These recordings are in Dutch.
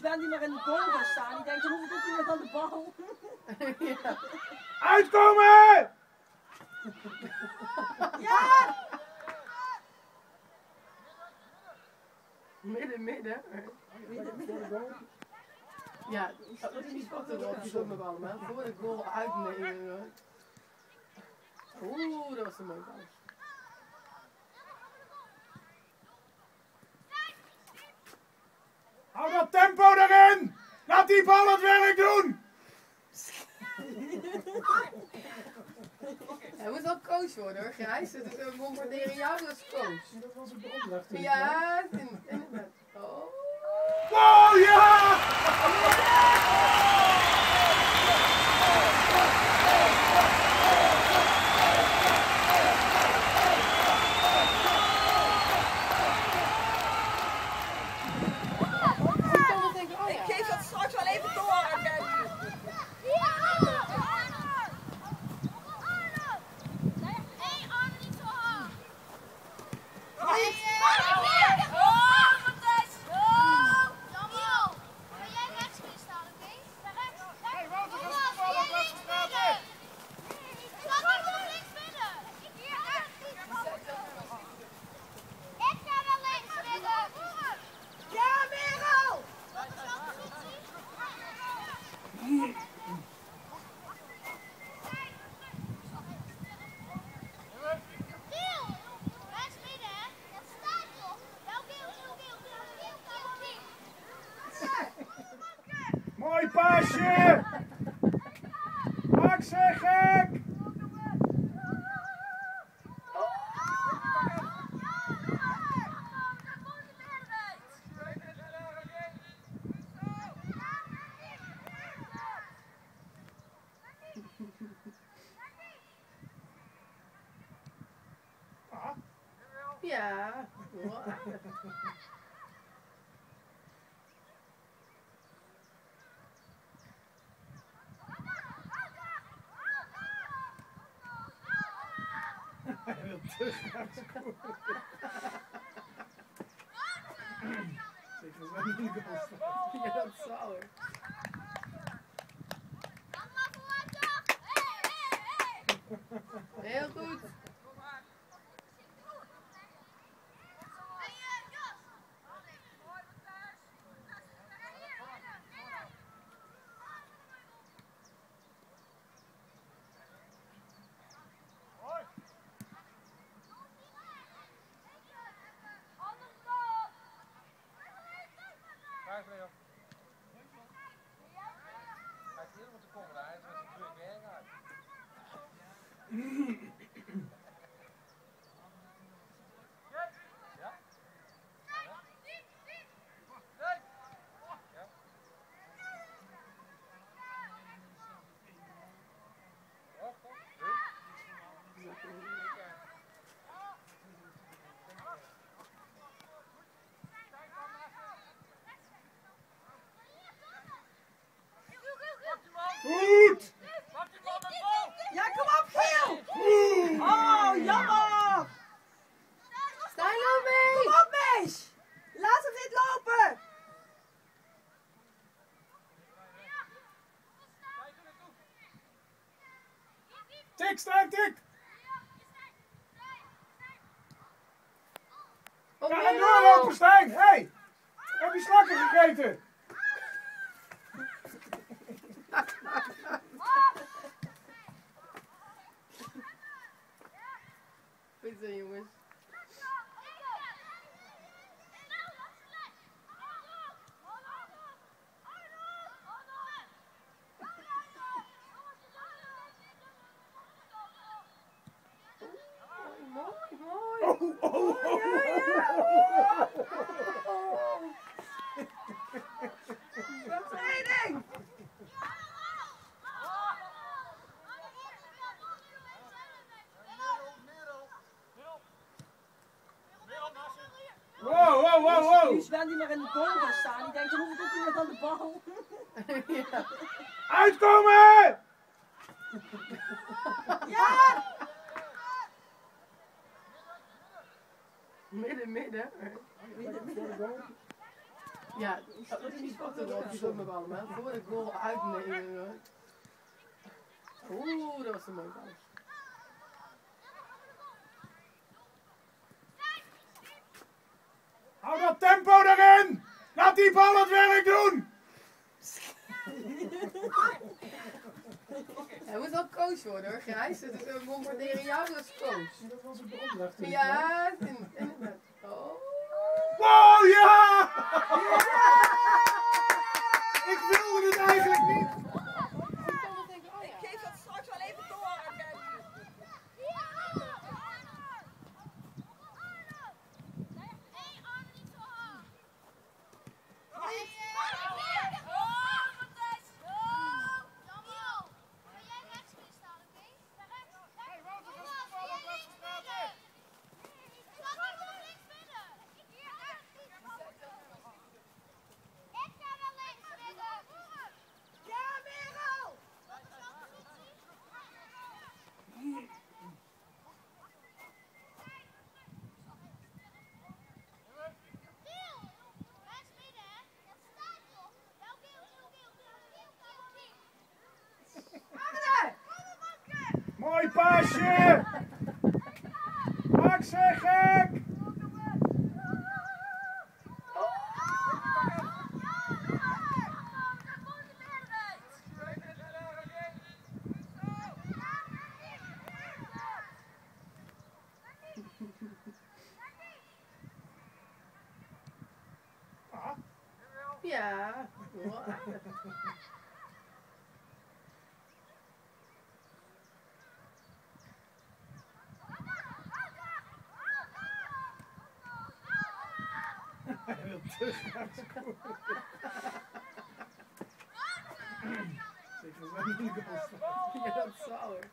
Sven die maar in de goal gaat staan, die denkt dan hoef ik ook niet meer aan de bal. ja. Uitkomen! Ja! Midden, midden. Ja, dat is niet wat erop, we allemaal. Voor de goal uitnemen. Oeh, dat was een mooie bal. Hou dat tempo erin! Laat die bal het werk doen! Hij moet wel coach worden hoor, Gijs. Dus we bombarderen jou als coach. Dat was de opdracht. Ja, in- inderdaad. Oh. Oh ja! Ik kan wel denken, oh Ik ja. geef dat straks wel even door aan Gijs. Ik ga wel links midden. Ja, Merel! Wat is jouw positie? Giel! Rechts midden, hè? Dat staat toch? Wel Giel, Giel, Giel, Giel, Giel, Giel, Giel. Mooi ze gek! Ja. Because I'm going to go slow. Yeah, that's solid. Tik, Stijn, tik! Oh, Ga dan doorlopen, Stijn! Hé! Hey! Heb je slakken gegeten? ben die maar in de goal gaat staan. Die denkt, hoe komt hij met niet aan de bal. ja. Uitkomen! ja! Midden, midden. Midden, midden. Ja, dat is niet wat er op met bal, maar Voor de goal uitnemen. Oeh, dat was een mooie bal. die al het werk doen! Hij moet wel coach worden hoor, Grijs. Dat is een bombarderen jou als coach. Dat was een de opdracht. Ja, inderdaad. Oh. Wow, ja! Yeah! pasje! Maak ze gek! Ja. Take the running goal. Yeah, that's solid.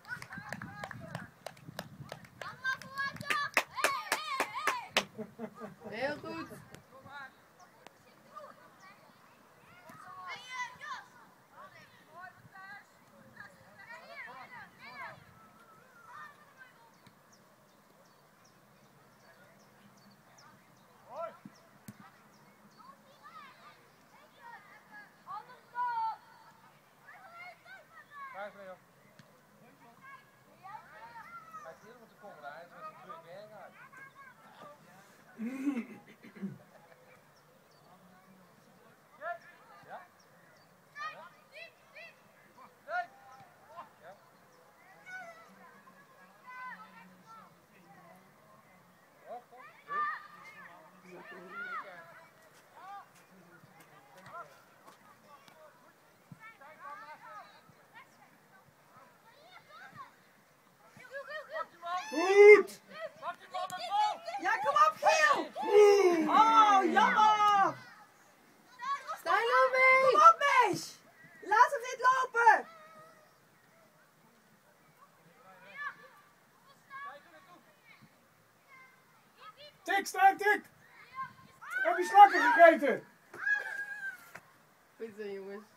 Tik, sterk, tik! Heb je slakken gegeten? Goed zo, jongens.